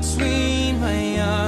between my arms,